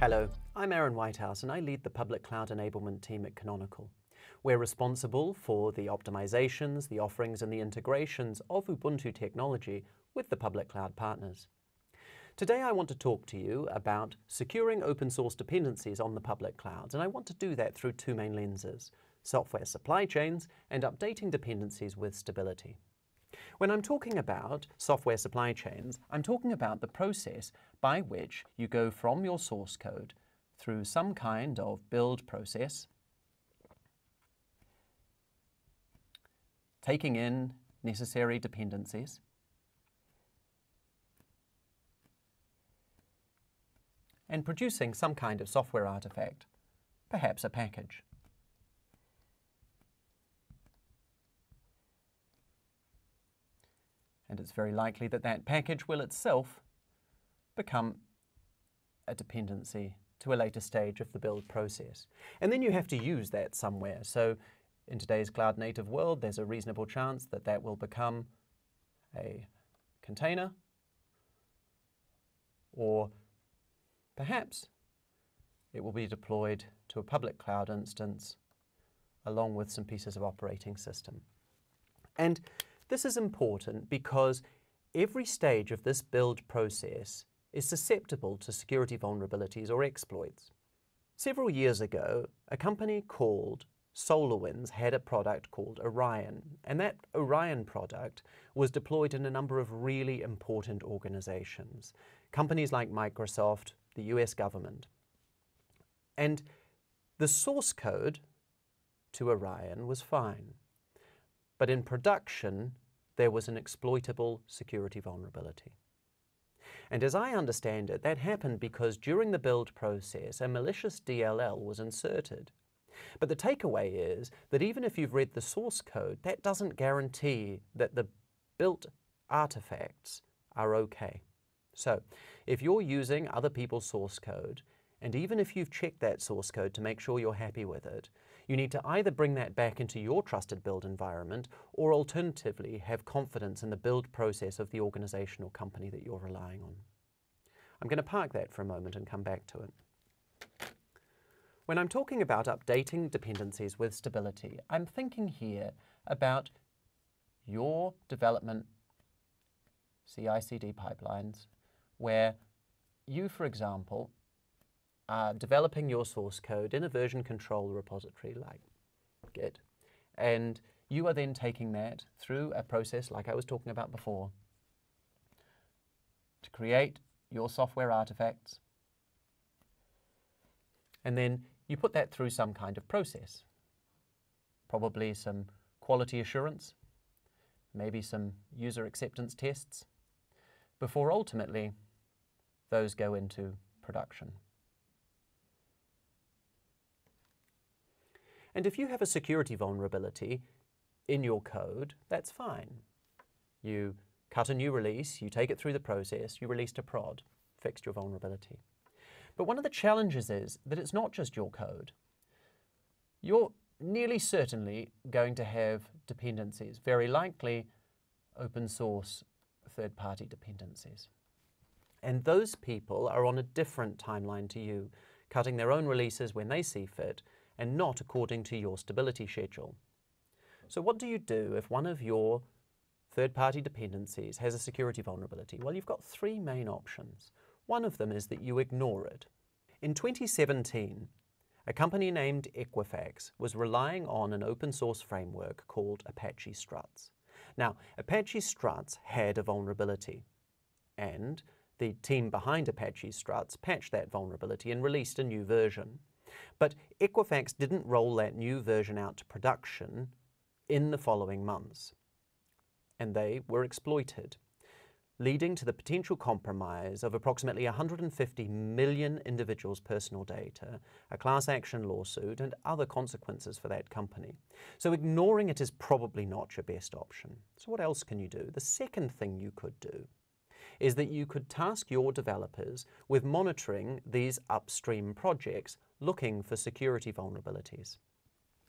Hello, I'm Aaron Whitehouse and I lead the public cloud enablement team at Canonical. We're responsible for the optimizations, the offerings and the integrations of Ubuntu technology with the public cloud partners. Today I want to talk to you about securing open source dependencies on the public clouds and I want to do that through two main lenses, software supply chains and updating dependencies with stability. When I'm talking about software supply chains, I'm talking about the process by which you go from your source code through some kind of build process, taking in necessary dependencies, and producing some kind of software artifact, perhaps a package. And it's very likely that that package will itself become a dependency to a later stage of the build process. And then you have to use that somewhere. So in today's cloud native world, there's a reasonable chance that that will become a container or perhaps it will be deployed to a public cloud instance along with some pieces of operating system. And this is important because every stage of this build process is susceptible to security vulnerabilities or exploits. Several years ago, a company called SolarWinds had a product called Orion, and that Orion product was deployed in a number of really important organizations, companies like Microsoft, the US government. And the source code to Orion was fine. But in production, there was an exploitable security vulnerability. And as I understand it, that happened because during the build process, a malicious DLL was inserted. But the takeaway is that even if you've read the source code, that doesn't guarantee that the built artifacts are okay. So if you're using other people's source code and even if you've checked that source code to make sure you're happy with it, you need to either bring that back into your trusted build environment or alternatively have confidence in the build process of the organization or company that you're relying on. I'm going to park that for a moment and come back to it. When I'm talking about updating dependencies with stability, I'm thinking here about your development CI/CD pipelines, where you, for example, uh, developing your source code in a version control repository like Git. And you are then taking that through a process like I was talking about before to create your software artifacts. And then you put that through some kind of process, probably some quality assurance, maybe some user acceptance tests, before ultimately those go into production. And if you have a security vulnerability in your code, that's fine. You cut a new release, you take it through the process, you released a prod, fixed your vulnerability. But one of the challenges is that it's not just your code. You're nearly certainly going to have dependencies, very likely open source third-party dependencies. And those people are on a different timeline to you, cutting their own releases when they see fit, and not according to your stability schedule. So what do you do if one of your third-party dependencies has a security vulnerability? Well, you've got three main options. One of them is that you ignore it. In 2017, a company named Equifax was relying on an open source framework called Apache Struts. Now, Apache Struts had a vulnerability, and the team behind Apache Struts patched that vulnerability and released a new version. But Equifax didn't roll that new version out to production in the following months, and they were exploited, leading to the potential compromise of approximately 150 million individuals' personal data, a class action lawsuit, and other consequences for that company. So ignoring it is probably not your best option. So what else can you do? The second thing you could do is that you could task your developers with monitoring these upstream projects looking for security vulnerabilities.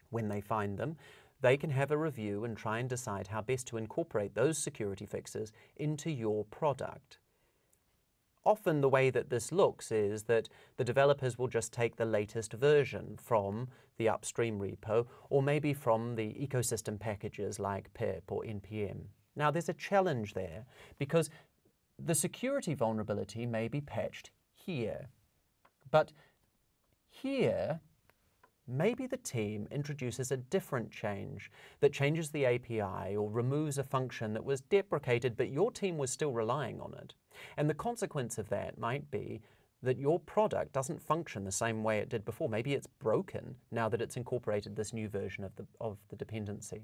When they find them, they can have a review and try and decide how best to incorporate those security fixes into your product. often the way that this looks is that the developers will just take the latest version from the upstream repo or maybe from the ecosystem packages like pip or npm. Now there's a challenge there because the security vulnerability may be patched here. But here, maybe the team introduces a different change that changes the API or removes a function that was deprecated, but your team was still relying on it. And the consequence of that might be that your product doesn't function the same way it did before. Maybe it's broken now that it's incorporated this new version of the, of the dependency.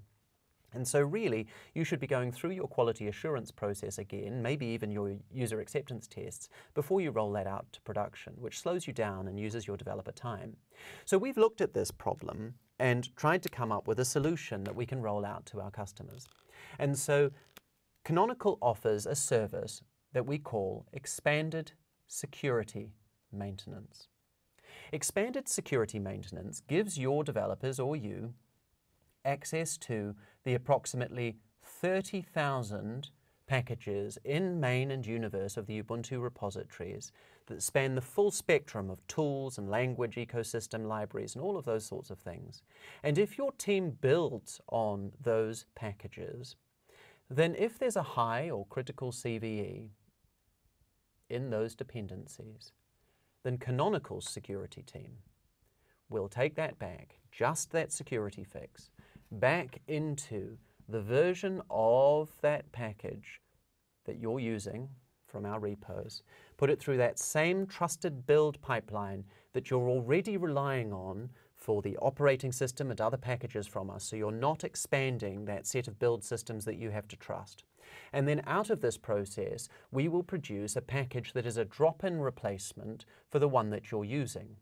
And so really, you should be going through your quality assurance process again, maybe even your user acceptance tests, before you roll that out to production, which slows you down and uses your developer time. So we've looked at this problem and tried to come up with a solution that we can roll out to our customers. And so Canonical offers a service that we call Expanded Security Maintenance. Expanded Security Maintenance gives your developers or you access to the approximately 30,000 packages in main and universe of the Ubuntu repositories that span the full spectrum of tools and language ecosystem libraries and all of those sorts of things. And if your team builds on those packages, then if there's a high or critical CVE in those dependencies, then Canonical's security team will take that back, just that security fix, back into the version of that package that you're using from our repos, put it through that same trusted build pipeline that you're already relying on for the operating system and other packages from us, so you're not expanding that set of build systems that you have to trust. And then out of this process, we will produce a package that is a drop-in replacement for the one that you're using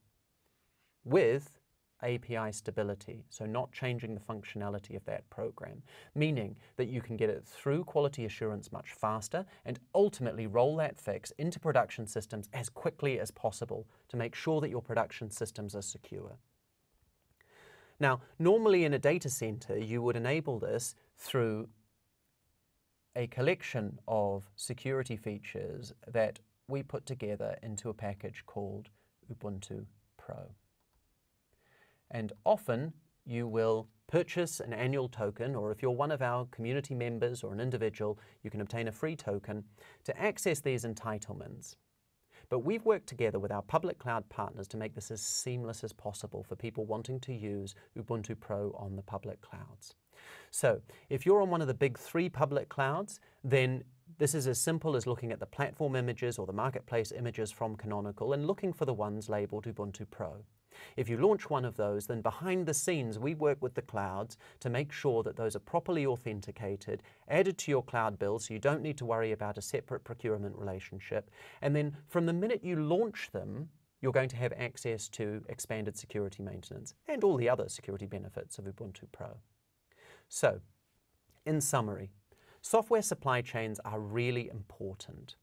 with API stability, so not changing the functionality of that program, meaning that you can get it through quality assurance much faster and ultimately roll that fix into production systems as quickly as possible to make sure that your production systems are secure. Now, normally in a data center, you would enable this through a collection of security features that we put together into a package called Ubuntu Pro. And often you will purchase an annual token, or if you're one of our community members or an individual, you can obtain a free token to access these entitlements. But we've worked together with our public cloud partners to make this as seamless as possible for people wanting to use Ubuntu Pro on the public clouds. So if you're on one of the big three public clouds, then this is as simple as looking at the platform images or the marketplace images from Canonical and looking for the ones labeled Ubuntu Pro. If you launch one of those, then behind the scenes, we work with the clouds to make sure that those are properly authenticated, added to your cloud bill so you don't need to worry about a separate procurement relationship. And then from the minute you launch them, you're going to have access to expanded security maintenance and all the other security benefits of Ubuntu Pro. So, in summary, software supply chains are really important.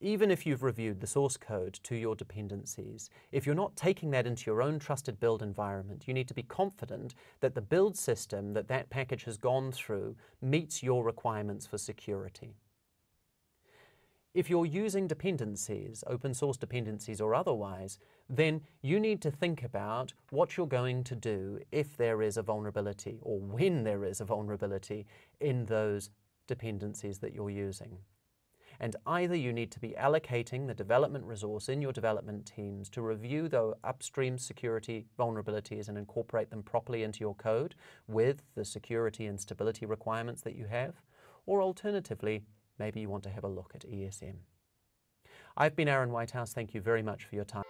Even if you've reviewed the source code to your dependencies, if you're not taking that into your own trusted build environment, you need to be confident that the build system that that package has gone through meets your requirements for security. If you're using dependencies, open source dependencies or otherwise, then you need to think about what you're going to do if there is a vulnerability or when there is a vulnerability in those dependencies that you're using. And either you need to be allocating the development resource in your development teams to review the upstream security vulnerabilities and incorporate them properly into your code with the security and stability requirements that you have, or alternatively, maybe you want to have a look at ESM. I've been Aaron Whitehouse. Thank you very much for your time.